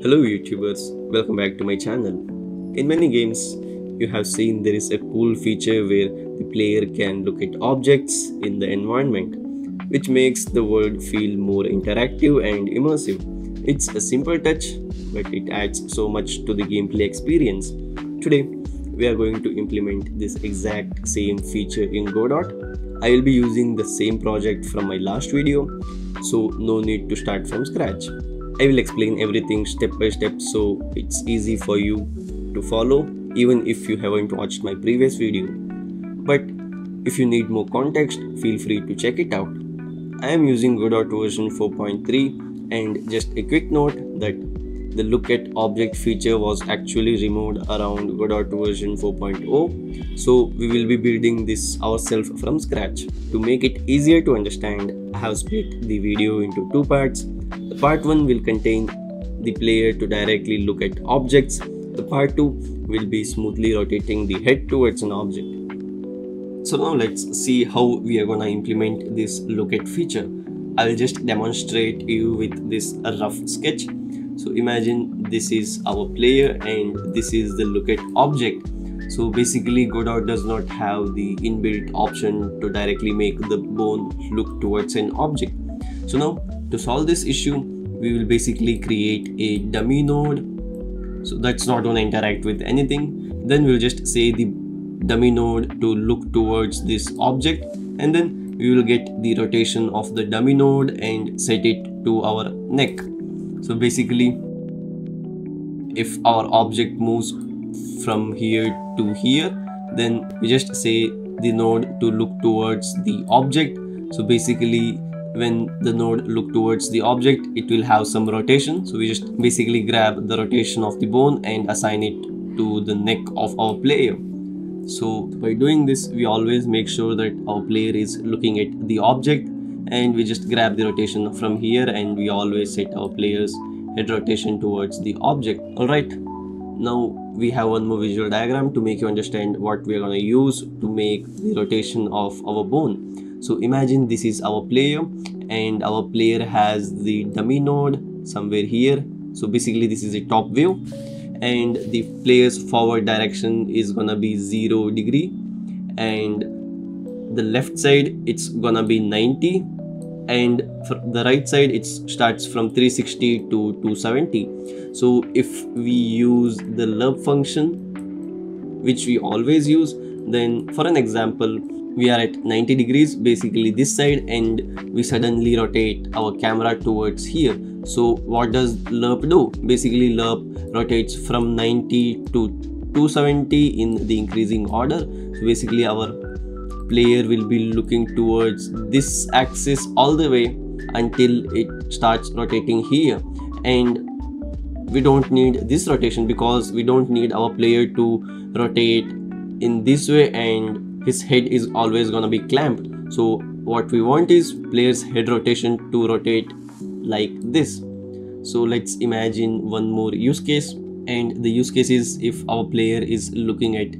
Hello YouTubers, welcome back to my channel. In many games, you have seen there is a cool feature where the player can look at objects in the environment, which makes the world feel more interactive and immersive. It's a simple touch, but it adds so much to the gameplay experience. Today, we are going to implement this exact same feature in Godot. I will be using the same project from my last video, so no need to start from scratch. I will explain everything step by step so it's easy for you to follow even if you haven't watched my previous video. But if you need more context, feel free to check it out. I am using Godot version 4.3 and just a quick note that the look at object feature was actually removed around Godot version 4.0 so we will be building this ourselves from scratch. To make it easier to understand, I have split the video into two parts. The part 1 will contain the player to directly look at objects. The part 2 will be smoothly rotating the head towards an object. So now let's see how we are gonna implement this look at feature. I will just demonstrate you with this rough sketch so imagine this is our player and this is the look at object so basically godot does not have the inbuilt option to directly make the bone look towards an object so now to solve this issue we will basically create a dummy node. So that's not going to interact with anything. Then we'll just say the dummy node to look towards this object. And then we will get the rotation of the dummy node and set it to our neck. So basically if our object moves from here to here then we just say the node to look towards the object. So basically when the node look towards the object it will have some rotation. So we just basically grab the rotation of the bone and assign it to the neck of our player. So by doing this we always make sure that our player is looking at the object and we just grab the rotation from here and we always set our players head rotation towards the object. Alright now we have one more visual diagram to make you understand what we are going to use to make the rotation of our bone so imagine this is our player and our player has the dummy node somewhere here. So basically this is a top view and the player's forward direction is gonna be zero degree and the left side it's gonna be 90 and for the right side it starts from 360 to 270 so if we use the lerp function which we always use then for an example we are at 90 degrees basically this side and we suddenly rotate our camera towards here. So what does lerp do? Basically lerp rotates from 90 to 270 in the increasing order. So basically our player will be looking towards this axis all the way until it starts rotating here. And we don't need this rotation because we don't need our player to rotate in this way and his head is always gonna be clamped. So what we want is player's head rotation to rotate like this. So let's imagine one more use case. And the use case is if our player is looking at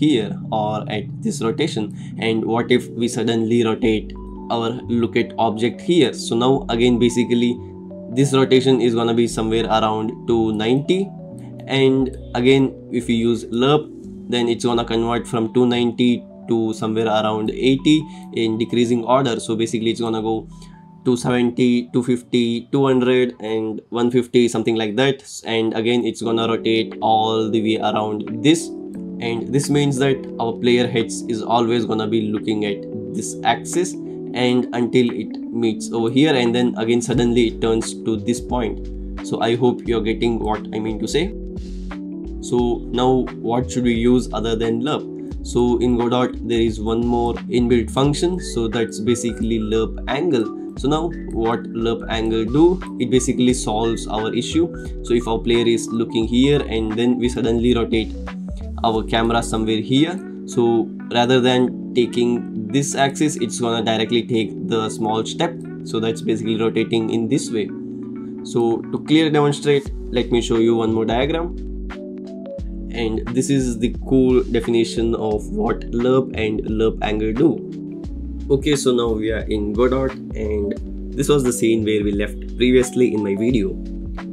here or at this rotation. And what if we suddenly rotate our look at object here? So now again basically this rotation is gonna be somewhere around 290 and again if we use lerp then it's gonna convert from 290 to somewhere around 80 in decreasing order. So basically it's gonna go 270 250 200 and 150 something like that. And again it's gonna rotate all the way around this. And this means that our player heads is always gonna be looking at this axis and until it meets over here and then again suddenly it turns to this point. So i hope you're getting what i mean to say. So now what should we use other than lerp so in godot there is one more inbuilt function. So that's basically lerp angle. So now what lerp angle do? It basically solves our issue. So if our player is looking here and then we suddenly rotate our camera somewhere here. So rather than taking this axis it's gonna directly take the small step. So that's basically rotating in this way. So to clearly demonstrate let me show you one more diagram and this is the cool definition of what lerp and lerp angle do. Okay so now we are in godot and this was the scene where we left previously in my video.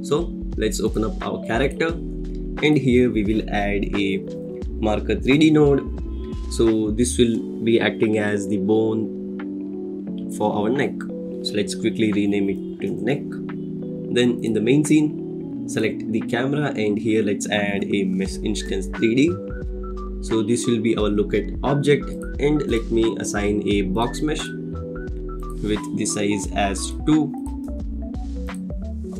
So let's open up our character and here we will add a marker 3d node. So this will be acting as the bone for our neck. So let's quickly rename it to neck. Then in the main scene select the camera and here let's add a mesh instance 3d so this will be our look at object and let me assign a box mesh with the size as 2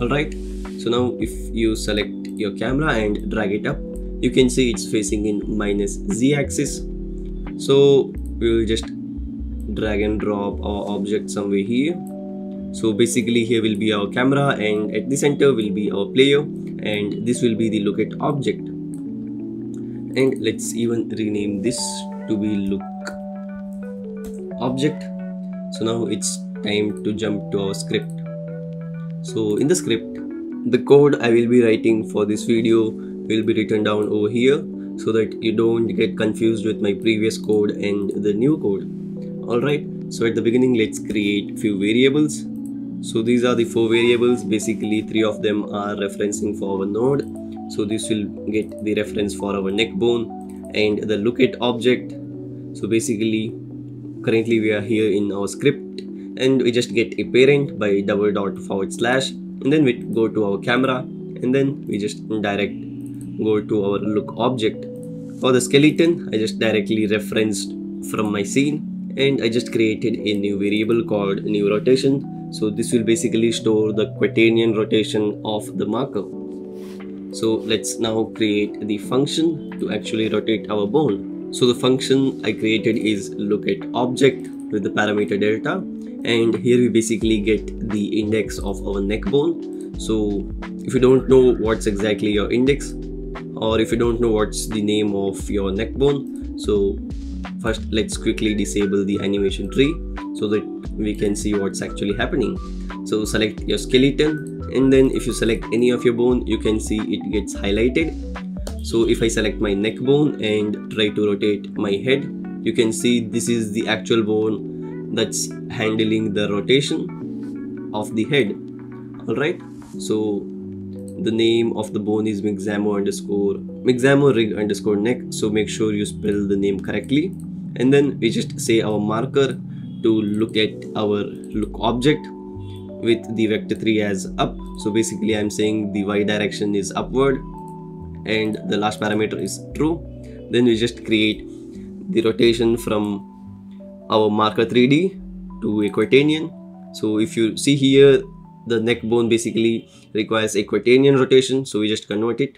alright so now if you select your camera and drag it up you can see it's facing in minus z axis. So we will just drag and drop our object somewhere here so basically here will be our camera and at the center will be our player and this will be the look at object. And let's even rename this to be look object. So now it's time to jump to our script. So in the script the code I will be writing for this video will be written down over here so that you don't get confused with my previous code and the new code. Alright so at the beginning let's create few variables so these are the four variables. Basically three of them are referencing for our node. So this will get the reference for our neck bone and the look at object. So basically currently we are here in our script and we just get a parent by double dot forward slash and then we go to our camera and then we just direct go to our look object. For the skeleton I just directly referenced from my scene and I just created a new variable called new rotation so this will basically store the quaternion rotation of the marker. So let's now create the function to actually rotate our bone so the function I created is look at object with the parameter delta and here we basically get the index of our neck bone so if you don't know what's exactly your index or if you don't know what's the name of your neck bone so first let's quickly disable the animation tree so that we can see what's actually happening. So select your skeleton and then if you select any of your bone you can see it gets highlighted. So if I select my neck bone and try to rotate my head you can see this is the actual bone that's handling the rotation of the head. Alright? So the name of the bone is Mixamo underscore Mixamo rig underscore neck. So make sure you spell the name correctly. And then we just say our marker to look at our look object with the vector 3 as up. So basically I'm saying the y direction is upward and the last parameter is true. Then we just create the rotation from our marker 3d to a quaternion so if you see here the neck bone basically requires a quaternion rotation. So we just convert it.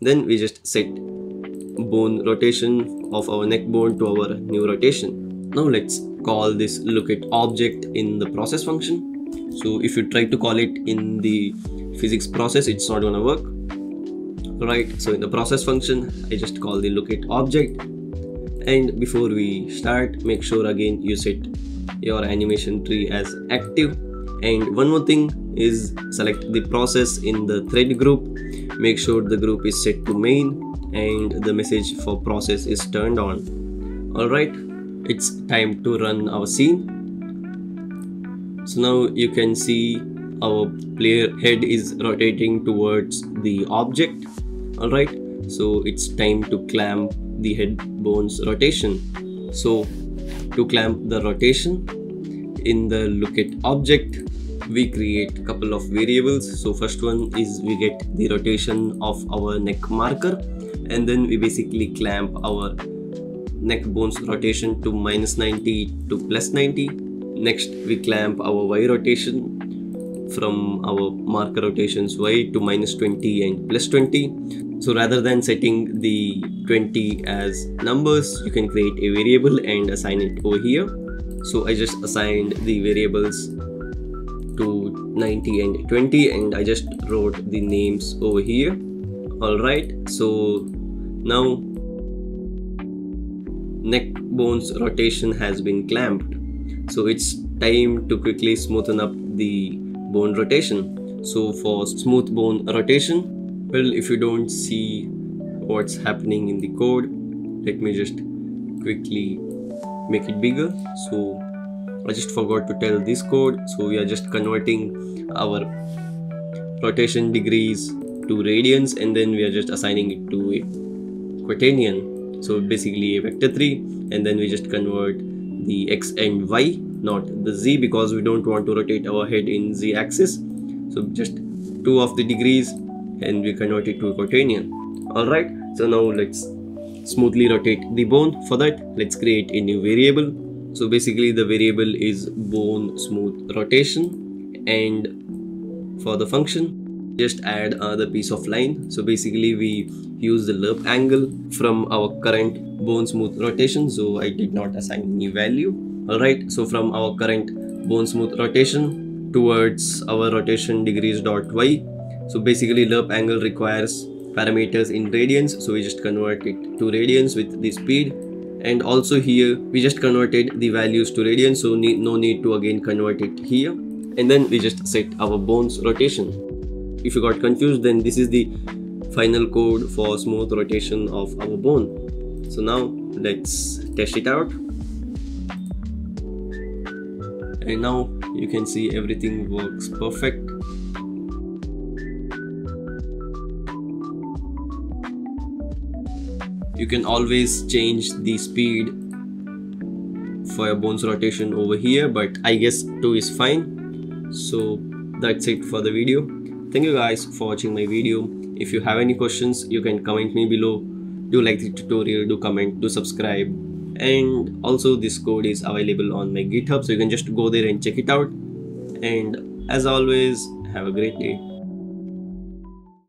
Then we just set bone rotation of our neck bone to our new rotation now let's call this look at object in the process function. So if you try to call it in the physics process it's not gonna work. Right so in the process function i just call the look at object. And before we start make sure again you set your animation tree as active. And one more thing is select the process in the thread group. Make sure the group is set to main and the message for process is turned on. Alright it's time to run our scene. So now you can see our player head is rotating towards the object. Alright so it's time to clamp the head bones rotation. So to clamp the rotation in the look at object we create a couple of variables. So first one is we get the rotation of our neck marker and then we basically clamp our neck bones rotation to minus 90 to plus 90 next we clamp our y rotation from our marker rotations y to minus 20 and plus 20 so rather than setting the 20 as numbers you can create a variable and assign it over here. So i just assigned the variables to 90 and 20 and I just wrote the names over here. Alright so now neck bones rotation has been clamped. So it's time to quickly smoothen up the bone rotation. So for smooth bone rotation well if you don't see what's happening in the code let me just quickly make it bigger. So I just forgot to tell this code so we are just converting our rotation degrees to radians and then we are just assigning it to a quaternion so basically a vector 3 and then we just convert the x and y not the z because we don't want to rotate our head in z axis. So just two of the degrees and we convert it to a quaternion. All right so now let's smoothly rotate the bone. For that let's create a new variable. So basically the variable is bone smooth rotation and for the function just add another piece of line. So basically we use the lerp angle from our current bone smooth rotation. So i did not assign any value. All right. So from our current bone smooth rotation towards our rotation degrees dot y. So basically lerp angle requires parameters in radians. So we just convert it to radians with the speed. And also here we just converted the values to radians. So no need to again convert it here. And then we just set our bones rotation if you got confused then this is the final code for smooth rotation of our bone. So now let's test it out. And now you can see everything works perfect. You can always change the speed for your bones rotation over here but i guess 2 is fine. So that's it for the video thank you guys for watching my video. If you have any questions you can comment me below. Do like the tutorial do comment do subscribe. And also this code is available on my github so you can just go there and check it out. And as always have a great day